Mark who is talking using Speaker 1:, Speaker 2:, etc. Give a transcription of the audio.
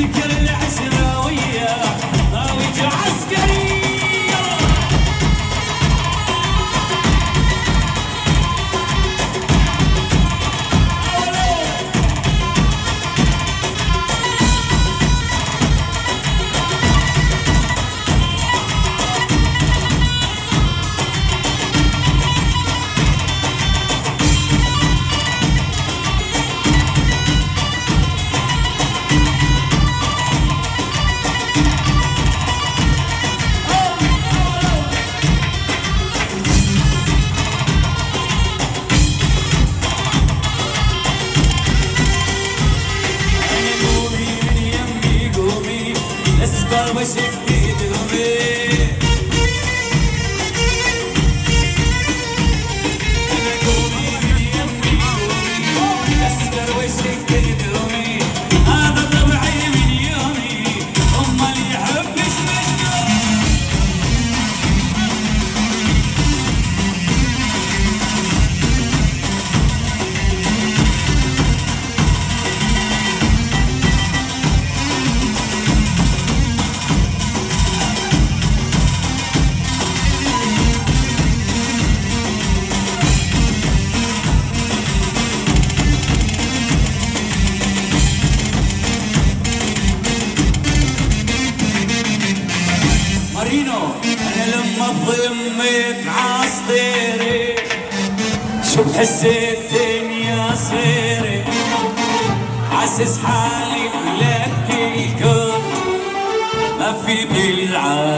Speaker 1: you get it ama esse filho do أنا لما بضمك عصديري شو حسيت الدنيا صغيري حاسس حالي لك الكل ما في بالعالم